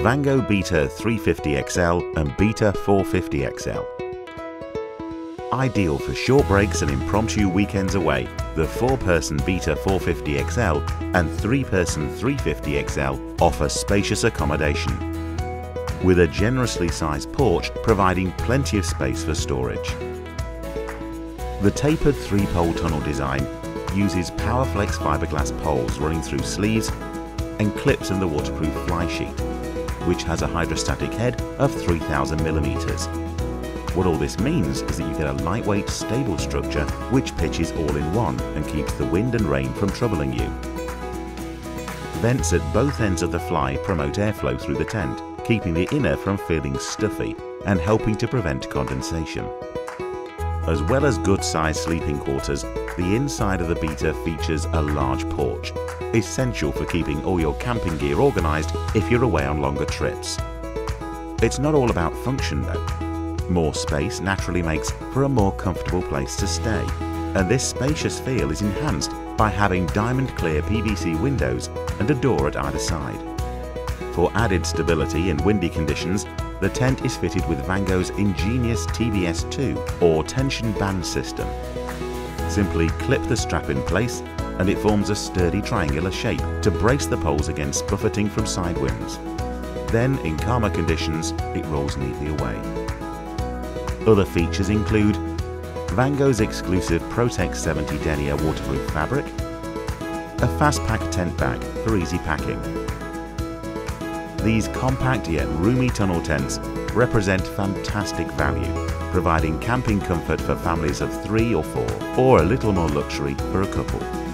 Vango Beta 350XL and Beta 450XL. Ideal for short breaks and impromptu weekends away, the 4-person Beta 450XL and 3-person 350XL offer spacious accommodation, with a generously sized porch providing plenty of space for storage. The tapered three-pole tunnel design uses Powerflex fiberglass poles running through sleeves and clips in the waterproof fly sheet, which has a hydrostatic head of 3000 millimeters. What all this means is that you get a lightweight, stable structure which pitches all in one and keeps the wind and rain from troubling you. Vents at both ends of the fly promote airflow through the tent, keeping the inner from feeling stuffy and helping to prevent condensation. As well as good-sized sleeping quarters, the inside of the Beta features a large porch, essential for keeping all your camping gear organised if you're away on longer trips. It's not all about function though. More space naturally makes for a more comfortable place to stay, and this spacious feel is enhanced by having diamond clear PVC windows and a door at either side. For added stability in windy conditions, the tent is fitted with Vango's ingenious TBS2 or tension band system. Simply clip the strap in place and it forms a sturdy triangular shape to brace the poles against buffeting from side winds. Then, in calmer conditions, it rolls neatly away. Other features include Vango's exclusive Protex 70 denier waterproof fabric, a fast pack tent bag for easy packing. These compact yet roomy tunnel tents represent fantastic value, providing camping comfort for families of three or four, or a little more luxury for a couple.